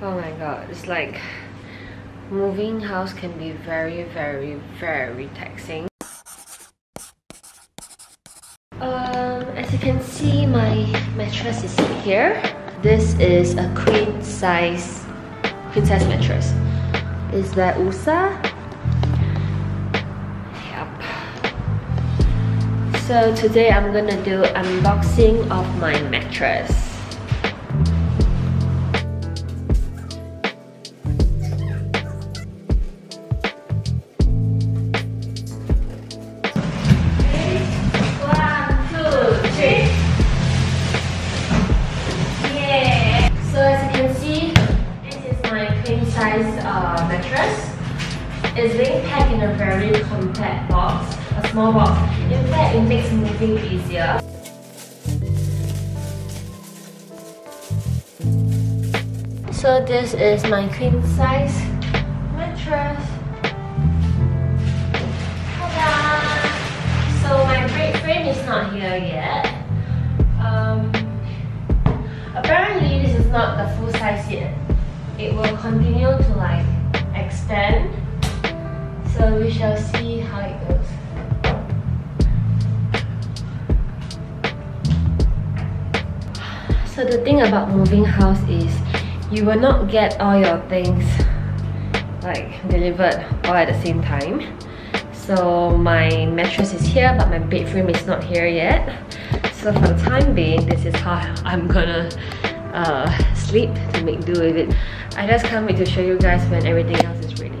Oh my god, it's like moving house can be very, very, very taxing. Um, as you can see, my mattress is here. This is a queen size, queen size mattress. Is that USA? Yep. So today I'm gonna do unboxing of my mattress. It's being packed in a very compact box, a small box. In fact, it makes moving easier. So this is my queen size mattress. So my bed frame is not here yet. Um, apparently this is not the full size yet. It will continue to like extend so we shall see how it goes. So the thing about moving house is you will not get all your things like delivered all at the same time. So my mattress is here but my bed frame is not here yet. So for the time being, this is how I'm gonna uh, sleep to make do with it. I just can't wait to show you guys when everything else is ready.